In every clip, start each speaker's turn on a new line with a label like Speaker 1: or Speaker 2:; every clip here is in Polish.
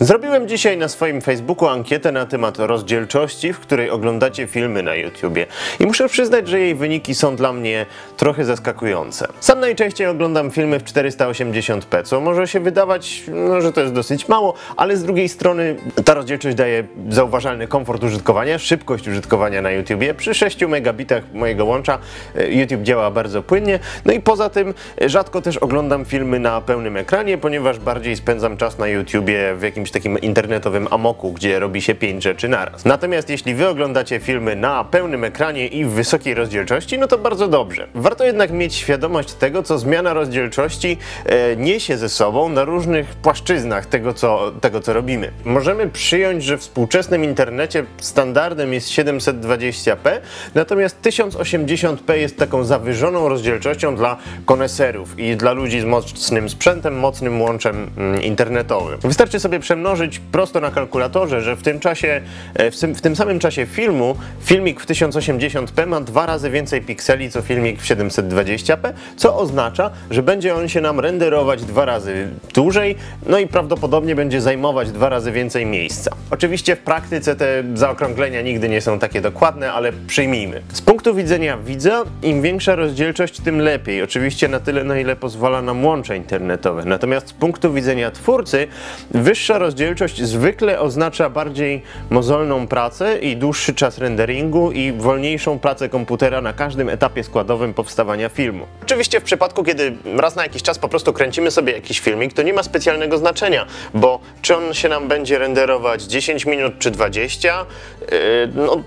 Speaker 1: Zrobiłem dzisiaj na swoim Facebooku ankietę na temat rozdzielczości, w której oglądacie filmy na YouTubie. I muszę przyznać, że jej wyniki są dla mnie trochę zaskakujące. Sam najczęściej oglądam filmy w 480p, co może się wydawać, no, że to jest dosyć mało, ale z drugiej strony ta rozdzielczość daje zauważalny komfort użytkowania, szybkość użytkowania na YouTubie. Przy 6 megabitach mojego łącza e, YouTube działa bardzo płynnie. No i poza tym e, rzadko też oglądam filmy na pełnym ekranie, ponieważ bardziej spędzam czas na YouTubie w jakimś takim internetowym amoku, gdzie robi się pięć rzeczy naraz. Natomiast jeśli wy oglądacie filmy na pełnym ekranie i w wysokiej rozdzielczości, no to bardzo dobrze. Warto jednak mieć świadomość tego, co zmiana rozdzielczości e, niesie ze sobą na różnych płaszczyznach tego co, tego, co robimy. Możemy przyjąć, że w współczesnym internecie standardem jest 720p, natomiast 1080p jest taką zawyżoną rozdzielczością dla koneserów i dla ludzi z mocnym sprzętem, mocnym łączem mm, internetowym. Wystarczy sobie przemnożyć prosto na kalkulatorze, że w tym czasie, e, w tym, samym czasie filmu, filmik w 1080p ma dwa razy więcej pikseli co filmik w 720p, co oznacza, że będzie on się nam renderować dwa razy dłużej, no i prawdopodobnie będzie zajmować dwa razy więcej miejsca. Oczywiście w praktyce te zaokrąglenia nigdy nie są takie dokładne, ale przyjmijmy. Z punktu widzenia widza, im większa rozdzielczość, tym lepiej. Oczywiście na tyle, na ile pozwala nam łącze internetowe. Natomiast z punktu widzenia twórcy, wyższa rozdzielczość zwykle oznacza bardziej mozolną pracę i dłuższy czas renderingu i wolniejszą pracę komputera na każdym etapie składowym powstawania filmu. Oczywiście w przypadku, kiedy raz na jakiś czas po prostu kręcimy sobie jakiś filmik, to nie ma specjalnego znaczenia, bo czy on się nam będzie renderować 10 minut czy 20, yy, no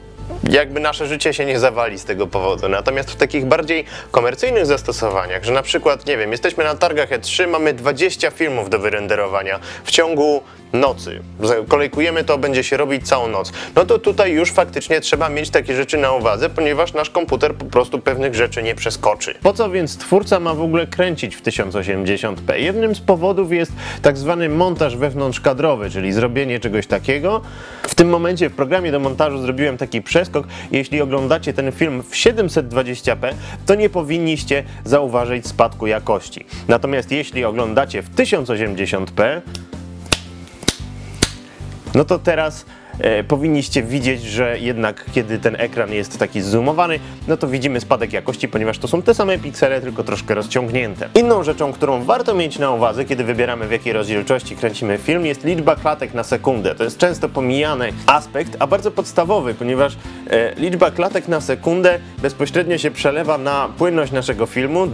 Speaker 1: jakby nasze życie się nie zawali z tego powodu. Natomiast w takich bardziej komercyjnych zastosowaniach, że na przykład, nie wiem, jesteśmy na targach E3, mamy 20 filmów do wyrenderowania w ciągu nocy. Kolejkujemy to, będzie się robić całą noc. No to tutaj już faktycznie trzeba mieć takie rzeczy na uwadze, ponieważ nasz komputer po prostu pewnych rzeczy nie przeskoczy. Po co więc twórca ma w ogóle kręcić w 1080p? Jednym z powodów jest tak zwany montaż wewnątrzkadrowy, czyli zrobienie czegoś takiego. W tym momencie w programie do montażu zrobiłem taki przeskok. Jeśli oglądacie ten film w 720p, to nie powinniście zauważyć spadku jakości. Natomiast jeśli oglądacie w 1080p, no to teraz e, powinniście widzieć, że jednak kiedy ten ekran jest taki zoomowany, no to widzimy spadek jakości, ponieważ to są te same piksele, tylko troszkę rozciągnięte. Inną rzeczą, którą warto mieć na uwadze, kiedy wybieramy w jakiej rozdzielczości kręcimy film, jest liczba klatek na sekundę. To jest często pomijany aspekt, a bardzo podstawowy, ponieważ e, liczba klatek na sekundę bezpośrednio się przelewa na płynność naszego filmu.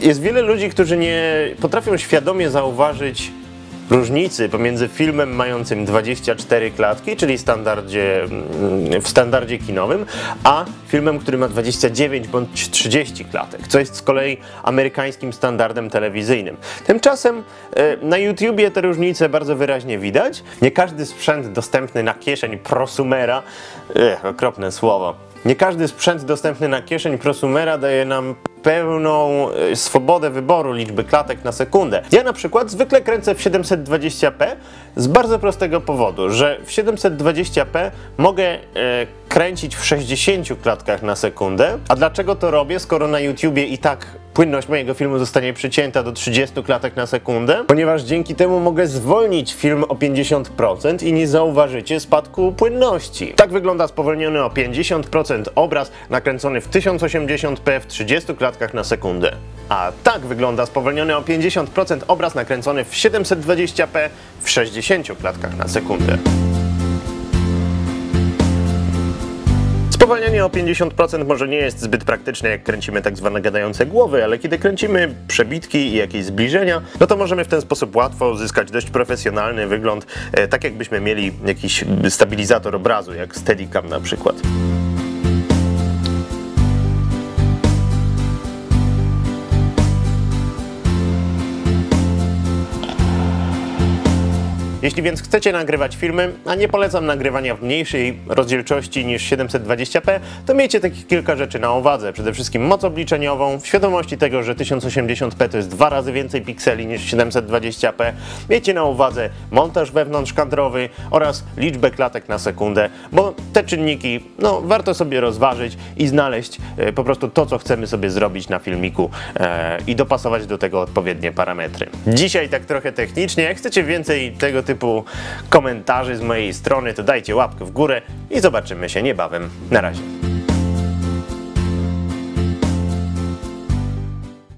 Speaker 1: Jest wiele ludzi, którzy nie potrafią świadomie zauważyć różnicy pomiędzy filmem mającym 24 klatki, czyli standardzie, mm, w standardzie kinowym, a filmem, który ma 29 bądź 30 klatek, co jest z kolei amerykańskim standardem telewizyjnym. Tymczasem e, na YouTubie te różnice bardzo wyraźnie widać. Nie każdy sprzęt dostępny na kieszeń prosumera, ech, okropne słowo, nie każdy sprzęt dostępny na kieszeń prosumera daje nam pełną e, swobodę wyboru liczby klatek na sekundę. Ja na przykład zwykle kręcę w 720p z bardzo prostego powodu, że w 720p mogę e, kręcić w 60 klatkach na sekundę. A dlaczego to robię, skoro na YouTubie i tak płynność mojego filmu zostanie przycięta do 30 klatek na sekundę? Ponieważ dzięki temu mogę zwolnić film o 50% i nie zauważycie spadku płynności. Tak wygląda spowolniony o 50% obraz nakręcony w 1080p w 30 klatkach na sekundę. A tak wygląda spowolniony o 50% obraz nakręcony w 720p w 60 klatkach na sekundę. Spowalnianie o 50% może nie jest zbyt praktyczne, jak kręcimy tak zwane gadające głowy, ale kiedy kręcimy przebitki i jakieś zbliżenia, no to możemy w ten sposób łatwo uzyskać dość profesjonalny wygląd, e, tak jakbyśmy mieli jakiś stabilizator obrazu, jak Steadicam na przykład. Jeśli więc chcecie nagrywać filmy, a nie polecam nagrywania w mniejszej rozdzielczości niż 720p, to miejcie takich kilka rzeczy na uwadze. Przede wszystkim moc obliczeniową, w świadomości tego, że 1080p to jest dwa razy więcej pikseli niż 720p. Miejcie na uwadze montaż wewnątrzkadrowy oraz liczbę klatek na sekundę, bo te czynniki no, warto sobie rozważyć i znaleźć e, po prostu to, co chcemy sobie zrobić na filmiku e, i dopasować do tego odpowiednie parametry. Dzisiaj tak trochę technicznie, jak chcecie więcej tego typu typu komentarzy z mojej strony, to dajcie łapkę w górę i zobaczymy się niebawem. Na razie.